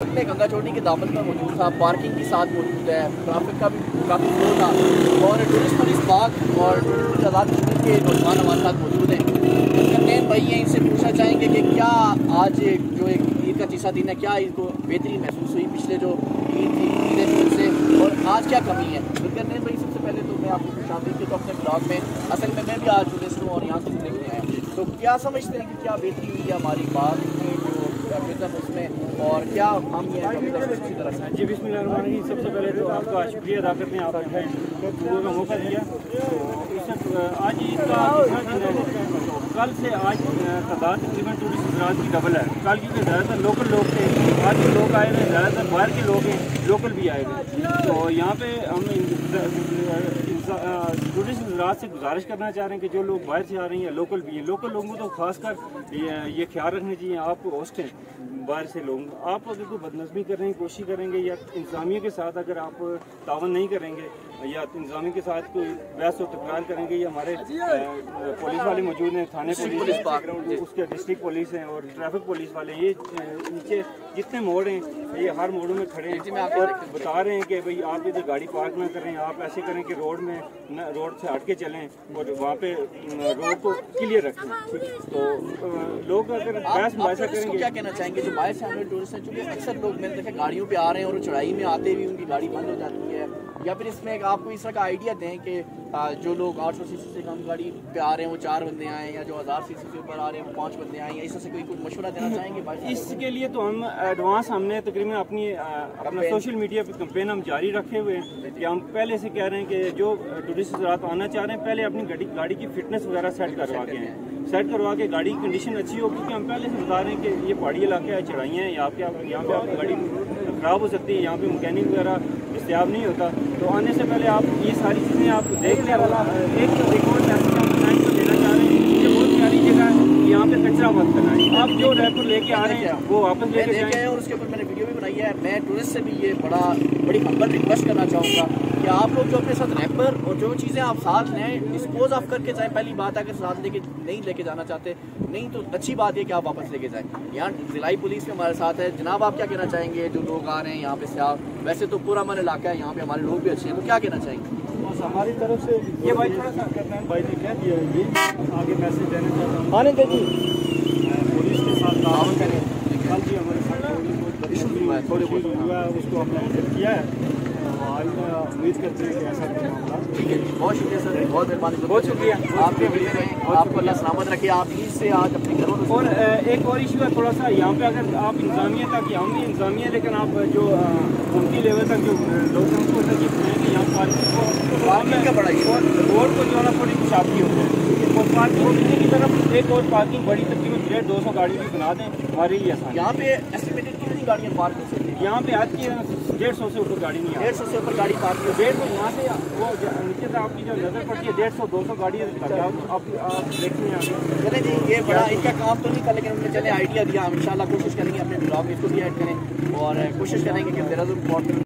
ने गंगा चोटी के दामन में मौजूद था। पार्किंग के साथ मौजूद है। ट्रैफ़िक का भी काफ़ी फ्लो था और टूरिस्ट पुलिस पार्क और आज़ाद कश्मीर के नौजवान हमारे साथ मौजूद हैं। करनेन भाई हैं, इनसे पूछना चाहेंगे कि क्या आज जो एक ईद का तीसरा दिन है, क्या इनको बेहतरीन महसूस हुई पिछले जो ईद थी, ईद से और आज क्या कमी है? करनेन भाई सबसे पहले तो मैं आपको शामिल तो अपने ब्लॉग में। असल में मैं भी आज टूरिस्ट हूँ और यहाँ से देखने आए तो क्या समझते हैं कि क्या बेहतरी हुई है हमारी बात? में जो उसमें और क्या हम ये अच्छी तरह से जी बिस्मिल्लाह सबसे पहले तो आपका शुक्रिया अदा करते हैं। आपने लोगों मौका दिया। तो आज ईद का तीसरा दिन है। कल से आज तादाद तकरीबन टूरिस्ट हजरात की डबल है। कल क्योंकि ज़्यादातर लोकल लोग थे। आज के लोग आए हुए ज़्यादातर बाहर के लोग हैं लोकल भी आए हुए तो यहाँ पे हम टूरिस्ट हजरात से गुजारिश करना चाह रहे हैं कि जो लोग बाहर से आ रहे हैं लोकल भी हैं लोकल लोगों को तो खासकर ये, ये ख्याल रखना चाहिए। आप होस्ट हैं। बाहर से लोग। आप अगर कोई बदनजमी करने की कोशिश करेंगे या इंतजामिया के साथ अगर आप तावन नहीं करेंगे या इंतजामिया के साथ कोई बहस और तकरार करेंगे या हमारे पुलिस वाले मौजूद हैं थाने पुलिस उसके डिस्ट्रिक्ट पुलिस हैं और ट्रैफ़िक पुलिस वाले ये नीचे जितने मोड़ हैं ये हर मोड़ों में खड़े हैं और बता रहे हैं कि भाई आप इधर गाड़ी पार्क ना करें आप ऐसे करें कि रोड में रोड से हट के चलें और वहाँ पे रोड को क्लियर रखें। तो लोग अगर बहस मुबासा करेंगे क्या कहना चाहेंगे जो बाहर से आने टूरिस्ट हैं चूँकि अक्सर लोग मेरे देखा गाड़ियों पर आ रहे हैं और चढ़ाई में आते भी उनकी गाड़ी बंद हो जाती है। या फिर इसमें एक आपको इस तरह का आइडिया दें कि जो लोग आठ सौ सी कम गाड़ी पे आ रहे हैं वो चार बंदे आए या जो हज़ार सी से ऊपर आ रहे हैं वो पाँच बंदे आए हैं। इस से कोई कुछ मशवरा देना चाहेंगे? इसके लिए तो हम एडवांस हमने तकरीबन अपनी अपना सोशल मीडिया पर कंपेन हम जारी रखे हुए हैं कि हम पहले से कह रहे हैं कि जो टूरिस्ट रात आना चाह रहे हैं पहले अपनी गाड़ी गाड़ी की फिटनेस वगैरह सेट करवा के हैं। सेट करवा के गाड़ी की कंडीशन अच्छी हो क्योंकि हम पहले से बता रहे हैं कि ये पहाड़ी इलाके है चढ़ाइयाँ हैं यहाँ पे आप यहाँ पे आपकी गाड़ी ख़राब हो सकती है यहाँ पे मकैनिक वगैरह दस्तियाब नहीं होता। तो आने से पहले आप ये सारी चीज़ें आप देख लें। एक एक और मैसेज हम टाइम को देना चाह रहे हैं कि बहुत प्यारी जगह है यहाँ पे कचरा मत करना है आप जो रैपर लेके आ रहे हैं वो वापस लेके जाएँ और उसके ऊपर मैंने वीडियो भी बनाई है। मैं टूरिस्ट से भी ये बड़ा बड़ी हम्बल रिक्वेस्ट करना चाहूँगा कि आप लोग जो अपने साथ रैपर और जो चीज़ें आप साथ लें डिस्पोज ऑफ़ करके जाएँ पहली बात अगर साथ लेके नहीं लेके जाना चाहते नहीं तो अच्छी बात है कि आप वापस लेके जाएँ। यहाँ जिलाई पुलिस भी हमारे साथ है। जनाब आप क्या कहना चाहेंगे? जो लोग आ रहे हैं यहाँ पे से आप वैसे तो पूरा मन इलाका है यहाँ पे हमारे लोग भी अच्छे हैं तो क्या कहना चाहेंगे? हमारी तरफ़ से ये भाई थोड़ा सा भाई ने कह दिया ये आगे मैसेज देना दे हूँ आने जी। पुलिस के साथ काम करें। कल जी हमारे साथ थोड़ी बहुत हुआ है। उसको हमने किया है। उम्मीद करते हैं कि ऐसा ठीक है बहुत शुक्रिया सर बहुत मेहरबानी बहुत शुक्रिया। आपके आपको अल्लाह सलामत रखे आप ईद से आज अपने घरों और एक और इशू है थोड़ा सा यहाँ पे अगर आप इंतजामिया तक हम भी इंतजामिया लेकिन आप जो उनकी लेवल तक जो लोग हैं उनको तक ये यहाँ पार्किंग को का बड़ा रोड को जो है ना थोड़ी होती है और पार्किंग की तरफ़ एक और पार्किंग बड़ी तकरीबन डेढ़ दो सौ गाड़ी भी बना दें हमारे लिए यहाँ पे एस्टिमेटेड कितनी गाड़ियाँ पार्किंग से यहाँ पे आज की डेढ़ सौ से ऊपर गाड़ी नहीं डेढ़ सौ से ऊपर गाड़ी पार्क डेढ़ सौ यहाँ से वो नीचे से आपकी जो नज़र पड़ती है डेढ़ सौ दो सौ गाड़ी आप देखते हैं चले जी ये बड़ा इनका काम तो नहीं कर लेकिन हमने चले आइडिया दिया। हम इन कोशिश करेंगे अपने ब्लॉग में इसको भी ऐड करें और कोशिश करेंगे कि देहरादून